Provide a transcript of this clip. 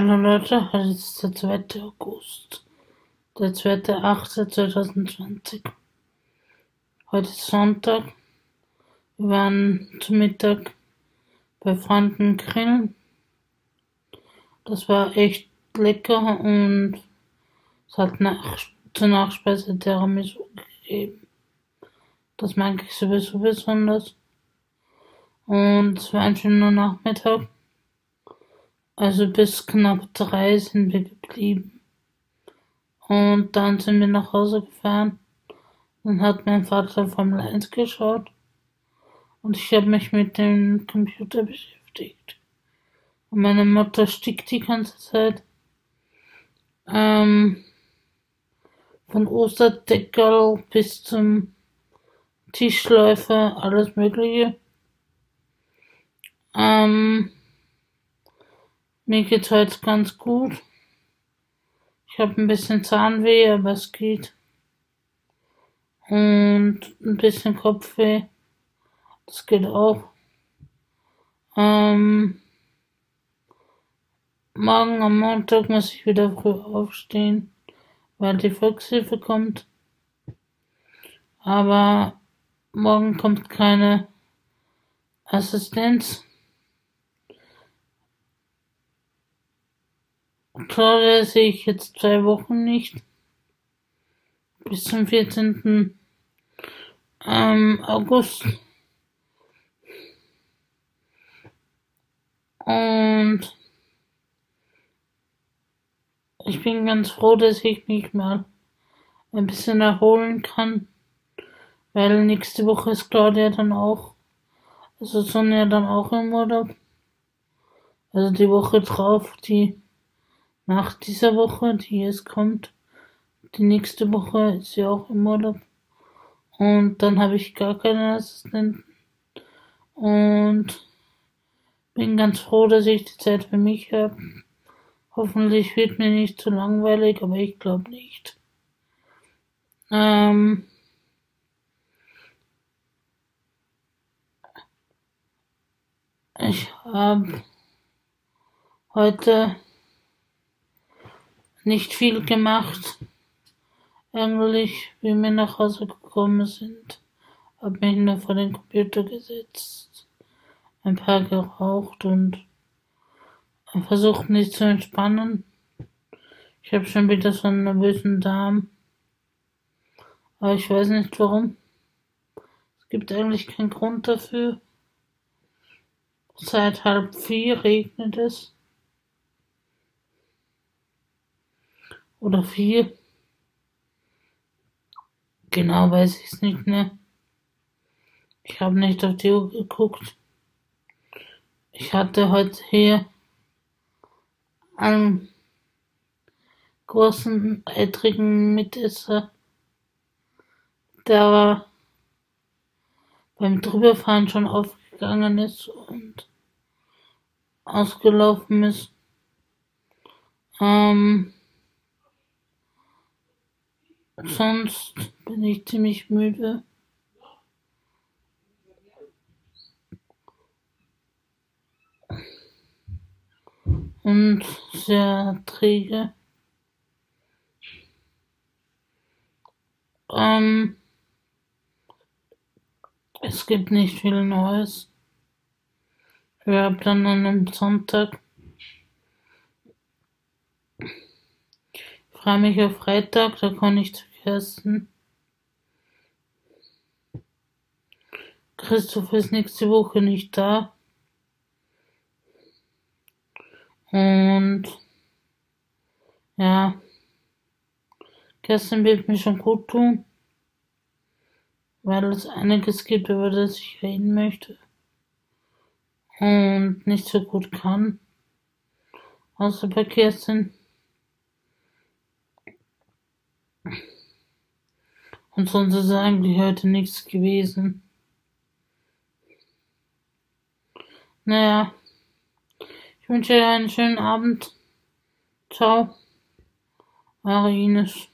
Hallo Leute, heute ist der 2. August, der 2.8.2020. Heute ist Sonntag. Wir waren zum Mittag bei Freunden grillen. Das war echt lecker und es hat nach, zur Nachspeise Tiramisu gegeben. Das mag ich sowieso besonders. Und es war ein schöner Nachmittag. Also bis knapp drei sind wir geblieben. Und dann sind wir nach Hause gefahren. Dann hat mein Vater Formel 1 geschaut. Und ich habe mich mit dem Computer beschäftigt. Und meine Mutter stickt die ganze Zeit. Ähm, von Osterdeckel bis zum Tischläufer, alles Mögliche. Ähm, mir geht's heute ganz gut. Ich habe ein bisschen Zahnweh, aber es geht. Und ein bisschen Kopfweh. Das geht auch. Ähm, morgen am Montag muss ich wieder früh aufstehen, weil die Volkshilfe kommt. Aber morgen kommt keine Assistenz. Claudia sehe ich jetzt zwei Wochen nicht. Bis zum 14. Ähm, August. Und ich bin ganz froh, dass ich mich mal ein bisschen erholen kann. Weil nächste Woche ist Claudia dann auch, also Sonja dann auch im Urlaub. Also die Woche drauf, die nach dieser Woche, die jetzt kommt, die nächste Woche ist sie auch im Urlaub. Und dann habe ich gar keine Assistenten. Und bin ganz froh, dass ich die Zeit für mich habe. Hoffentlich wird mir nicht zu langweilig, aber ich glaube nicht. Ähm, ich habe heute nicht viel gemacht. Eigentlich, wie wir nach Hause gekommen sind, hab mich nur vor den Computer gesetzt, ein paar geraucht und versucht mich zu entspannen. Ich habe schon wieder so einen nervösen Darm. Aber ich weiß nicht warum. Es gibt eigentlich keinen Grund dafür. Seit halb vier regnet es. Oder vier. Genau weiß ich es nicht mehr. Ich habe nicht auf die Uhr geguckt. Ich hatte heute hier einen großen, eitrigen Mitesser, der war beim Drüberfahren schon aufgegangen ist und ausgelaufen ist. Ähm, Sonst bin ich ziemlich müde. Und sehr träge. Ähm, es gibt nicht viel Neues. Wir haben dann am Sonntag freue mich auf Freitag, da kann ich zu Kirsten. Christoph ist nächste Woche nicht da. Und ja, Kerstin wird mir schon gut tun, weil es einiges gibt, über das ich reden möchte und nicht so gut kann. Außer bei Kerstin. Und sonst ist eigentlich heute nichts gewesen. Naja, ich wünsche dir einen schönen Abend. Ciao, Eure Ines.